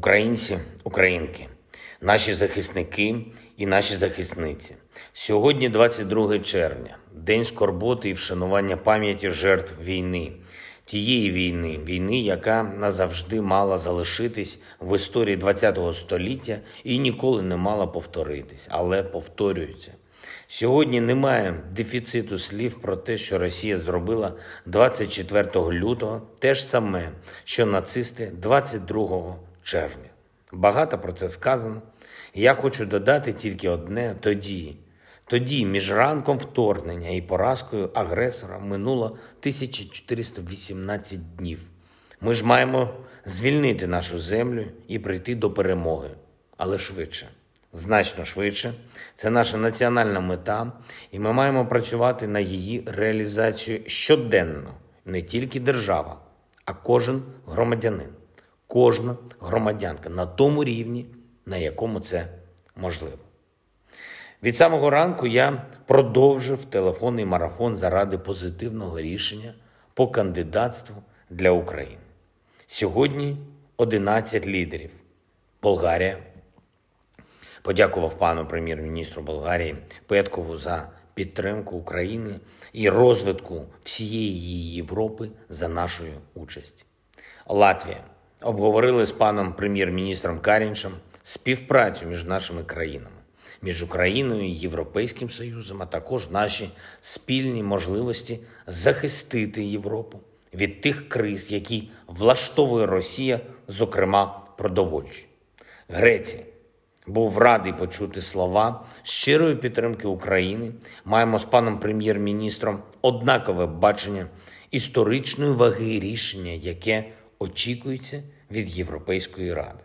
Українці, українки, наші захисники і наші захисниці. Сьогодні 22 червня, день скорботи і вшанування пам'яті жертв війни, тієї війни, війни, яка назавжди мала залишитись в історії ХХ століття і ніколи не мала повторитись, але повторюється. Сьогодні немає дефіциту слів про те, що Росія зробила 24 лютого, те ж саме, що нацисти 22 червня. Багато про це сказано. Я хочу додати тільки одне тоді. Тоді, між ранком вторгнення і поразкою агресора минуло 1418 днів. Ми ж маємо звільнити нашу землю і прийти до перемоги, але швидше, значно швидше. Це наша національна мета, і ми маємо працювати на її реалізацію щоденно, не тільки держава, а кожен громадянин кожна громадянка на тому рівні, на якому це можливо. Від самого ранку я продовжив телефонний марафон заради позитивного рішення по кандидатству для України. Сьогодні 11 лідерів. Болгарія. Подякував пану прем'єр-міністру Болгарії Петкову за підтримку України і розвитку всієї Європи за нашою участь. Латвія обговорили з паном прем'єр-міністром Каріншем співпрацю між нашими країнами, між Україною і Європейським Союзом, а також наші спільні можливості захистити Європу від тих криз, які влаштовує Росія, зокрема продовольчі. Греція. Був радий почути слова щирої підтримки України. Маємо з паном прем'єр-міністром однакове бачення історичної ваги рішення, яке очікується від Європейської ради.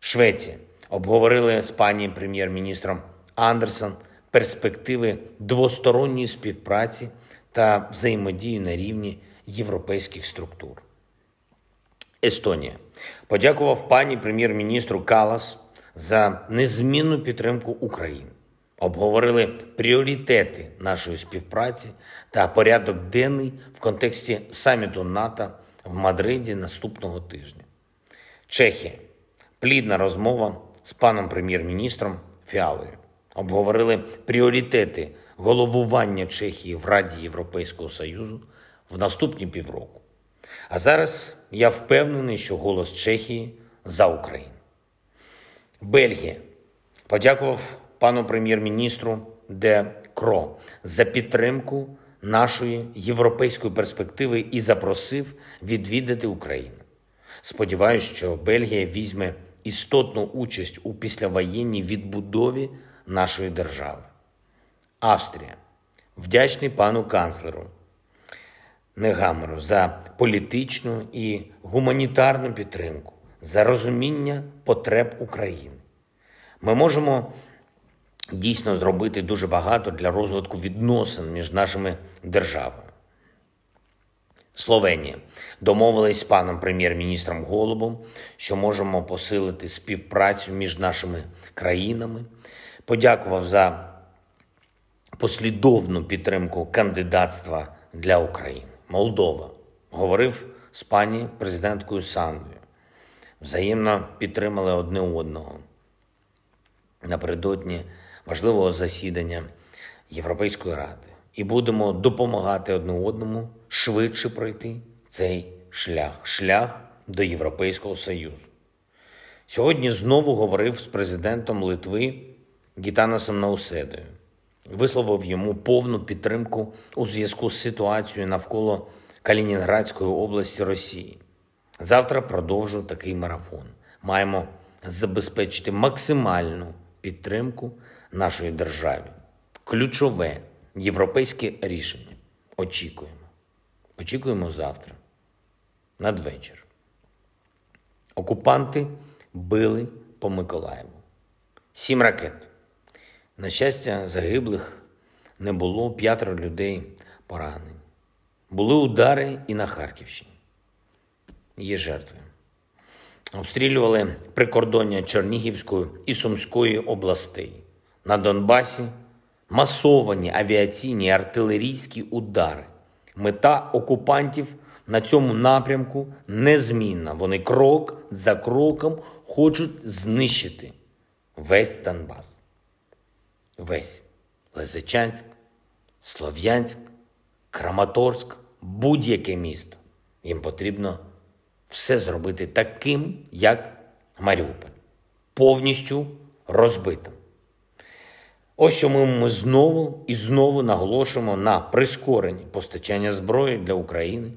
Швеція обговорили з пані прем'єр-міністром Андерсон перспективи двосторонньої співпраці та взаємодії на рівні європейських структур. Естонія подякував пані прем'єр-міністру Калас за незмінну підтримку України. Обговорили пріоритети нашої співпраці та порядок денний в контексті саміту НАТО в Мадриді наступного тижня. Чехія. Плідна розмова з паном прем'єр-міністром Фіалою. Обговорили пріоритети головування Чехії в Раді Європейського Союзу в наступні півроку. А зараз я впевнений, що голос Чехії за Україну. Бельгія подякував пану прем'єр-міністру Де Кро за підтримку нашої європейської перспективи і запросив відвідати Україну. Сподіваюся, що Бельгія візьме істотну участь у післявоєнній відбудові нашої держави. Австрія вдячний пану канцлеру Негамеру за політичну і гуманітарну підтримку, за розуміння потреб України. Ми можемо дійсно зробити дуже багато для розвитку відносин між нашими державами. Словенія домовилась з паном прем'єр-міністром Голубом, що можемо посилити співпрацю між нашими країнами. Подякував за послідовну підтримку кандидатства для України. Молдова говорив з пані президенткою Сандою. Взаємно підтримали одне одного. Напередодні важливого засідання Європейської ради і будемо допомагати одне одному швидше пройти цей шлях шлях до Європейського Союзу. Сьогодні знову говорив з президентом Литви Гітанасом Науседою. Висловив йому повну підтримку у зв'язку з ситуацією навколо Калінінградської області Росії. Завтра продовжу такий марафон. Маємо забезпечити максимальну підтримку нашої державі. Ключове європейське рішення. Очікуємо. Очікуємо завтра. Надвечір. Окупанти били по Миколаєву. Сім ракет. На щастя, загиблих не було п'ятеро людей поранень. Були удари і на Харківщині. Є жертви обстрілювали прикордоння Чернігівської і Сумської областей. На Донбасі масовані авіаційні артилерійські удари. Мета окупантів на цьому напрямку незмінна. Вони крок за кроком хочуть знищити весь Донбас. Весь Лисичанськ, Слов'янськ, Краматорськ, будь-яке місто. Їм потрібно все зробити таким, як Маріуполь, повністю розбитим. Ось чому ми знову і знову наголошуємо на прискоренні постачання зброї для України.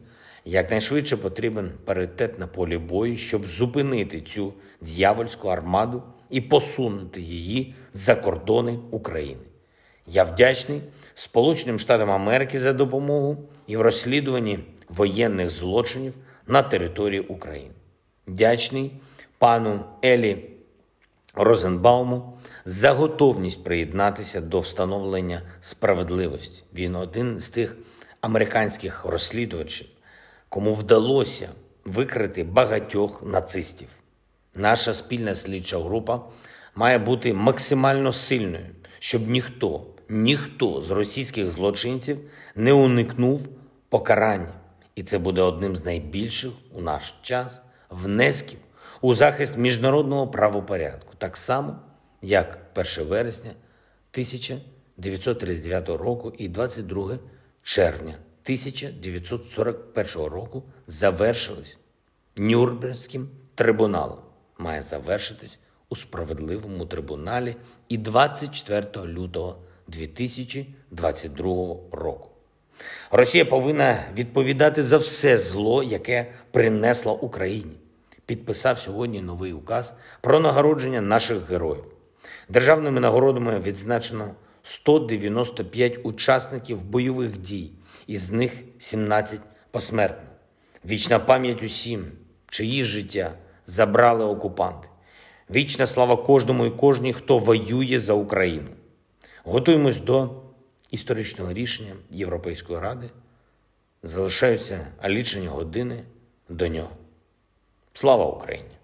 Якнайшвидше потрібен паритет на полі бою, щоб зупинити цю дьявольську армаду і посунути її за кордони України. Я вдячний Сполученим Штатам Америки за допомогу і в розслідуванні воєнних злочинів на території України. Вдячний пану Елі Розенбауму за готовність приєднатися до встановлення справедливості. Він один з тих американських розслідувачів, кому вдалося викрити багатьох нацистів. Наша спільна слідча група має бути максимально сильною, щоб ніхто, ніхто з російських злочинців не уникнув покарання. І це буде одним з найбільших у наш час внесків у захист міжнародного правопорядку, так само, як 1 вересня 1939 року і 22 червня 1941 року завершились Нюрнберзьким трибуналом. Має завершитись у справедливому трибуналі і 24 лютого 2022 року. Росія повинна відповідати за все зло, яке принесла Україні. Підписав сьогодні новий указ про нагородження наших героїв. Державними нагородами відзначено 195 учасників бойових дій, із них 17 посмертно. Вічна пам'ять усім, чиї життя забрали окупанти. Вічна слава кожному і кожній, хто воює за Україну. Готуємось до історичного рішення Європейської ради. Залишаються лічені години до нього. Слава Україні!